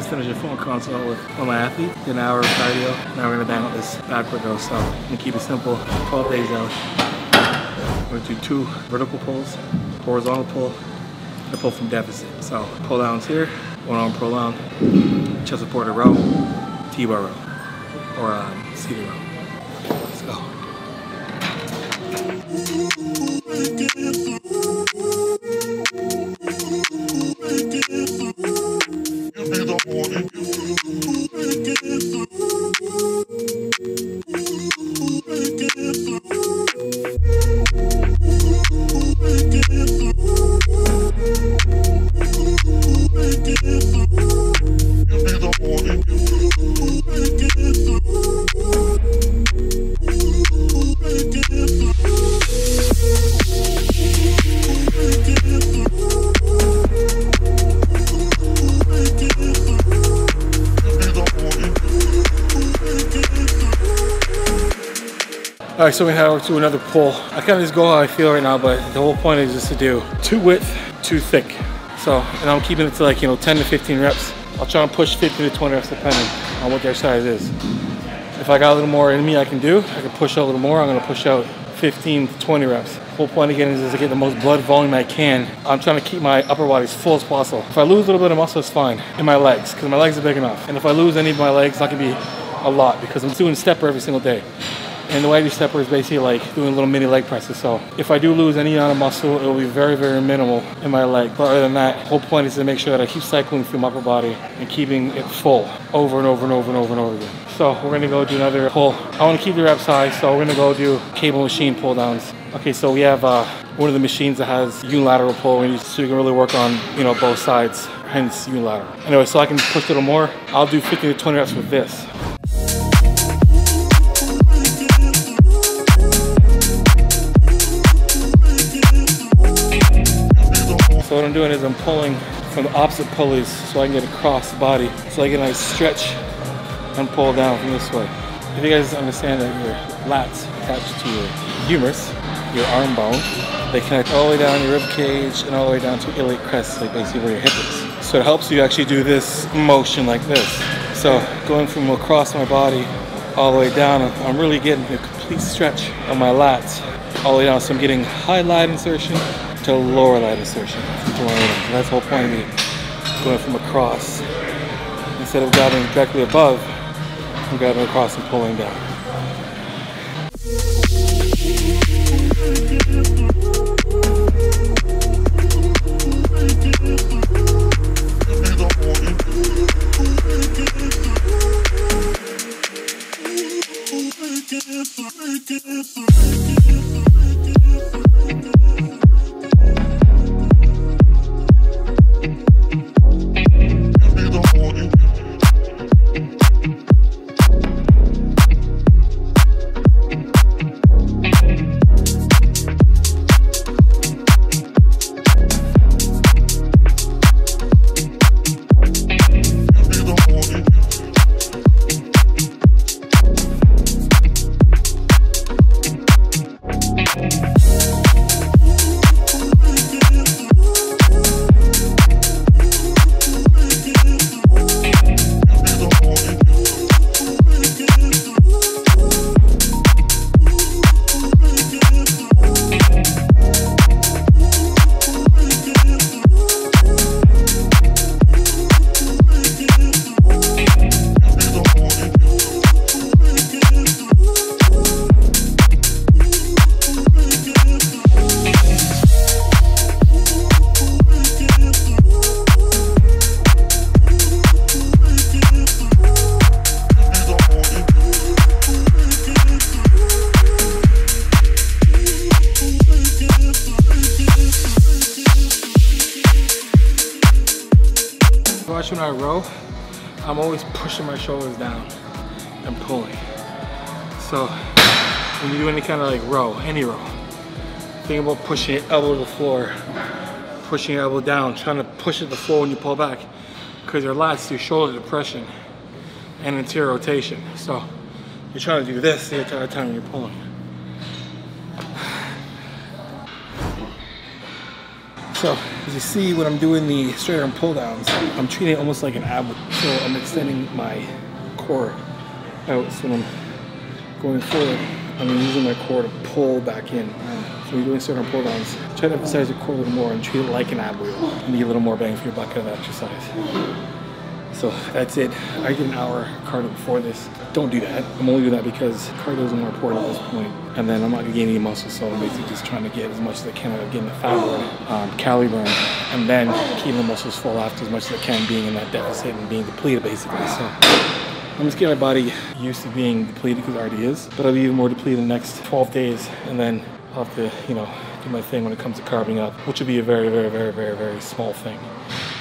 Just finished a phone consult with my athletes. Did an hour of cardio. Now we're gonna bang out this backward row. So I'm gonna keep it simple. 12 days out. We're gonna do two vertical pulls, horizontal pull, and a pull from deficit. So pull downs here, one arm pull down, chest supported row, T-bar row, or um, seated row. Let's go. All right, so we have to another pull. I kind of just go how I feel right now, but the whole point is just to do two width, two thick. So, and I'm keeping it to like, you know, 10 to 15 reps. I'll try and push 15 to 20 reps depending on what their size is. If I got a little more in me I can do, I can push out a little more, I'm gonna push out 15 to 20 reps. Whole point again is, is to get the most blood volume I can. I'm trying to keep my upper body as full as possible. If I lose a little bit of muscle, it's fine in my legs, because my legs are big enough. And if I lose any of my legs, it's not gonna be a lot because I'm doing stepper every single day. And the way stepper is basically like doing little mini leg presses. So if I do lose any amount of muscle, it will be very, very minimal in my leg. But other than that, whole point is to make sure that I keep cycling through my upper body and keeping it full over and over and over and over and over again. So we're gonna go do another pull. I wanna keep the reps high, so we're gonna go do cable machine pull downs. Okay, so we have uh, one of the machines that has unilateral pull, so you can really work on, you know, both sides, hence unilateral. Anyway, so I can push a little more. I'll do 15 to 20 reps with this. So what I'm doing is I'm pulling from the opposite pulleys so I can get across the body. So I get a nice stretch and pull down from this way. If you guys understand that your lats attached to your humerus, your arm bone, they connect all the way down your rib cage and all the way down to iliac crest, like basically where your hip is. So it helps you actually do this motion like this. So going from across my body all the way down, I'm really getting a complete stretch of my lats all the way down. So I'm getting high lat insertion to lower that insertion. So that's the whole point of me going from across. Instead of grabbing directly above, I'm grabbing across and pulling down. When I row, I'm always pushing my shoulders down and pulling. So when you do any kind of like row, any row, think about pushing your elbow to the floor, pushing your elbow down, trying to push it to the floor when you pull back, because your lats do shoulder depression and anterior rotation. So you're trying to do this the entire time you're pulling. So as you see when I'm doing the straight arm pull downs, I'm treating it almost like an ab. So I'm extending my core out. So when I'm going forward, I'm using my core to pull back in. So when you're doing straight arm pull downs, try to emphasize your core a little more and treat it like an ab wheel. And get a little more bang for your buck out of that exercise. So that's it. I did an hour cardio before this. Don't do that. I'm only doing that because cardio is more important at this point. And then I'm not gonna gain any muscle, so I'm basically just trying to get as much as I can out of getting the fat burn, um, calorie burn, and then keeping the muscles full after as much as I can, being in that deficit and being depleted basically. So I'm just getting my body used to being depleted because it already is, but I'll be even more depleted in the next 12 days, and then I'll have to, you know, do my thing when it comes to carving up, which will be a very, very, very, very, very small thing.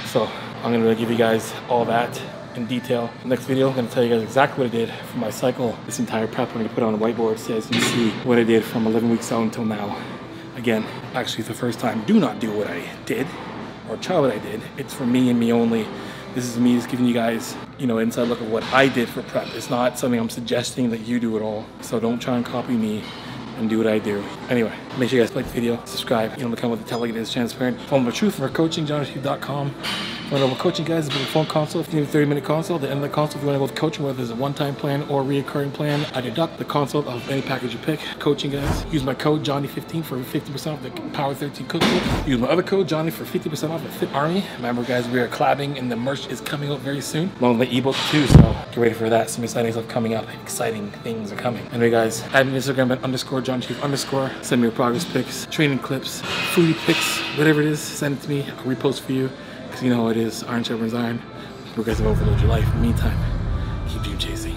So I'm gonna give you guys all that in detail. Next video, I'm gonna tell you guys exactly what I did for my cycle. This entire prep I'm gonna put on a whiteboard so you can see what I did from 11 weeks out until now. Again, actually the first time. Do not do what I did or try what I did. It's for me and me only. This is me just giving you guys, you know, inside look of what I did for prep. It's not something I'm suggesting that you do at all. So don't try and copy me and do what I do. Anyway, make sure you guys like the video, subscribe, you know, become with the Tell It Is Transparent. Follow my truth for coaching, Want to know coaching guys, it's a phone consult. If you need a 30 minute consult, the end of the consult, if you want to go with coaching, whether it's a one time plan or reoccurring plan, I deduct the consult of any package you pick. Coaching guys, use my code JONNI15 for 50% off the Power 13 cookbook. Use my other code Johnny for 50% off the Fit Army. Remember guys, we are collabing and the merch is coming out very soon. Along with ebook too, so get ready for that. Some exciting stuff coming up. Exciting things are coming. Anyway guys, add me Instagram at underscore jonnishreve underscore. Send me your progress pics, training clips, foodie pics, whatever it is, send it to me. I'll repost for you. Because you know it is. Iron sharpens iron. Have overloaded your life. Meantime, keep you chasing.